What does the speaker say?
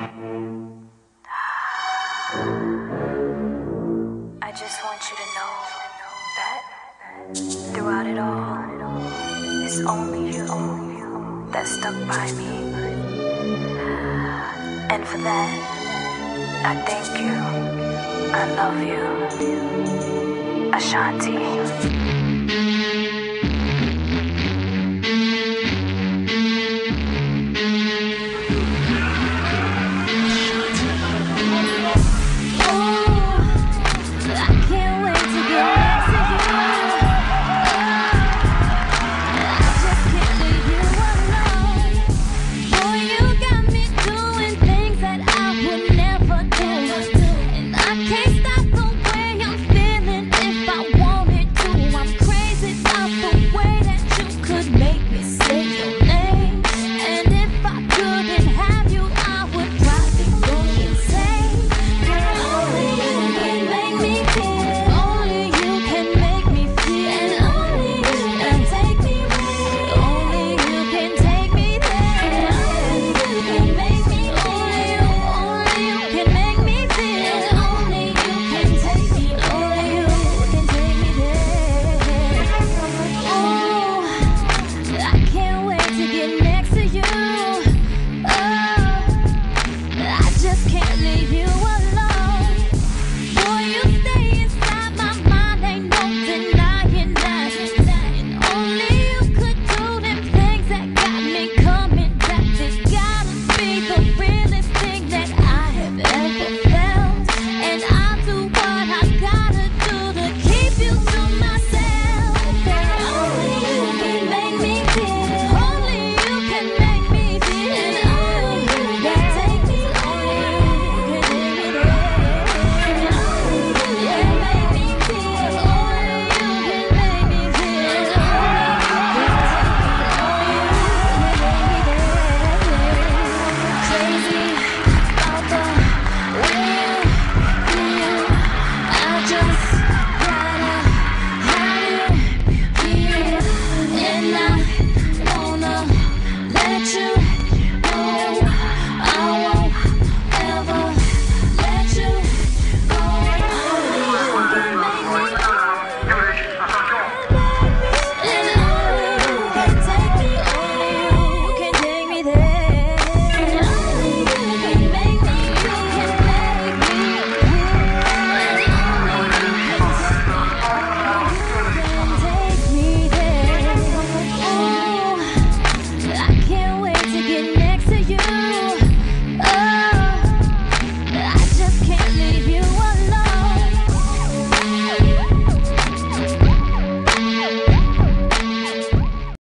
I just want you to know that throughout it all, it's only you that stuck by me. And for that, I thank you. I love you. Ashanti.